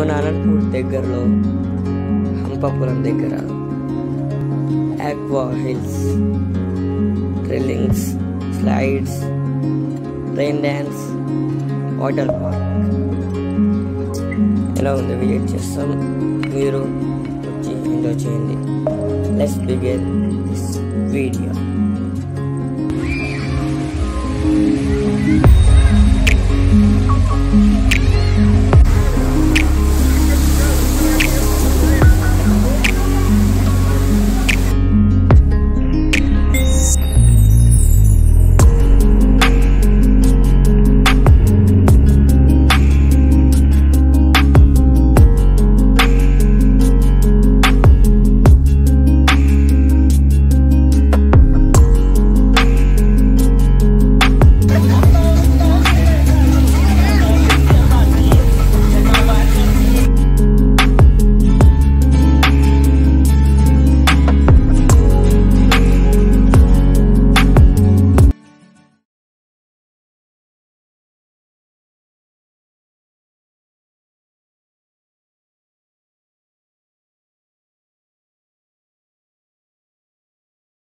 మా అనంతపూర్ దగ్గరలో హంపాపురం దగ్గర Aqua Hills thrillings slides rain dance water park ఎలా ఉందో విజిట్ చేస్తాం? మీరు వచ్చి ఎంజాయ్ చేయండి. Let's begin this video